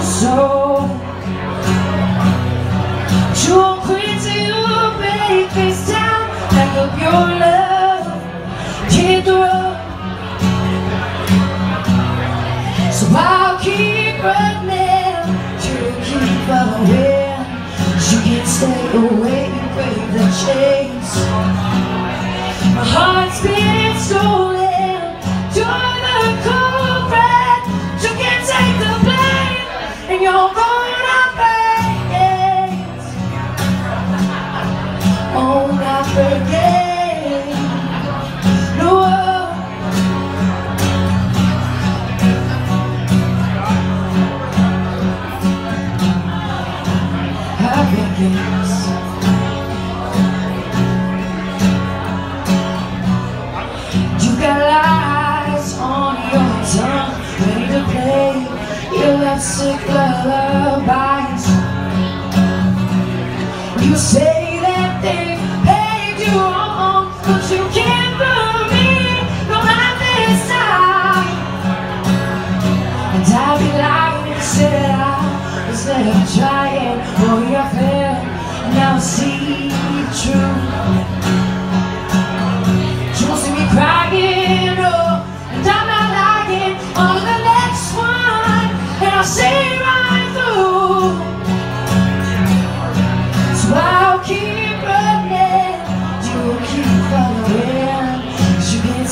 soul You're you break this town Pack up your love, hit the road. So I'll keep running You keep following You can't stay away, you break the chains My heart's been stolen Happy games You got lies on your tongue, ready to play your lovesick lullabies. You say that they paid you wrong, but you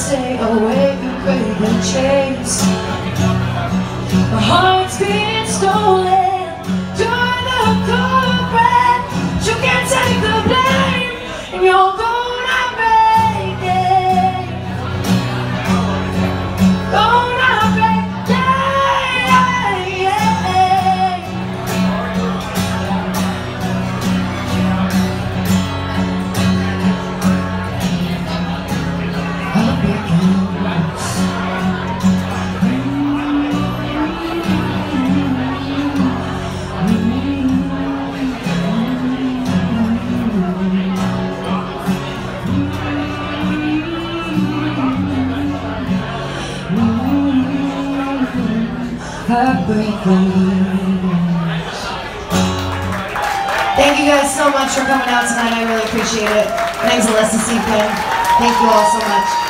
stay away, you break the chains. My heart's been stolen, you're the culprit. You can't take the blame, and you're gonna Thank you guys so much for coming out tonight. I really appreciate it. My name's Alyssa Siebken. Thank you all so much.